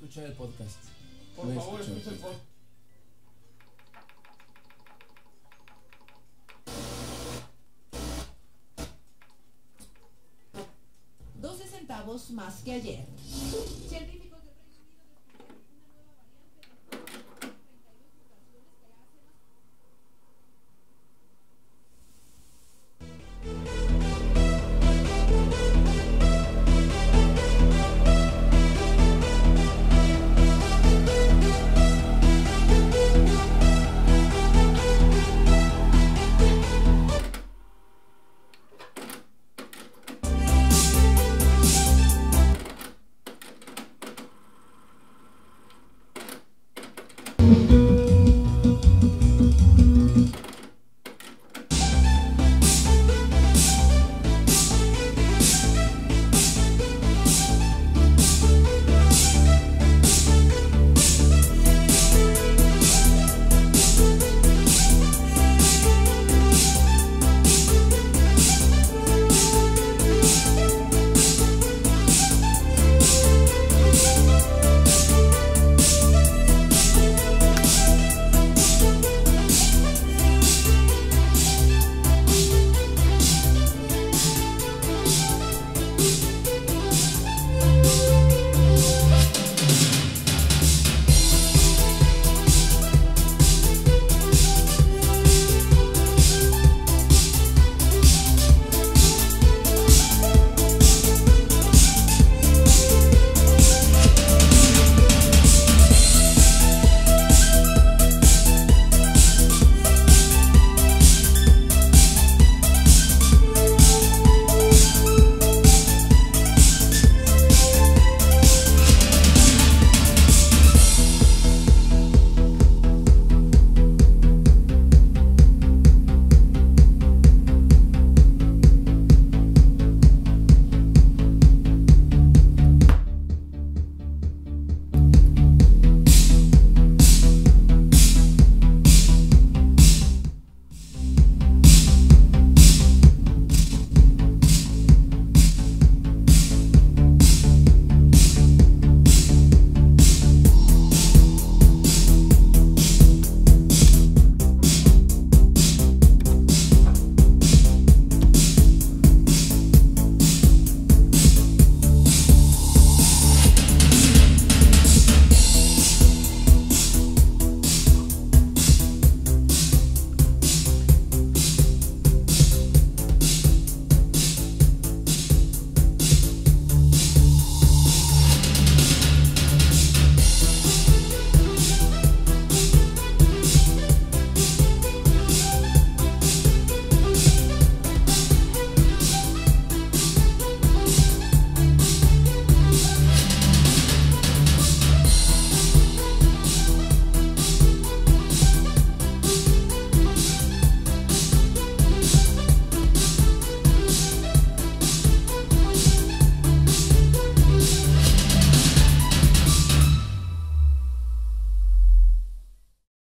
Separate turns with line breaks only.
Escuchar el podcast.
Por favor, escucha el
podcast.
podcast.
centavos más que ayer. Si el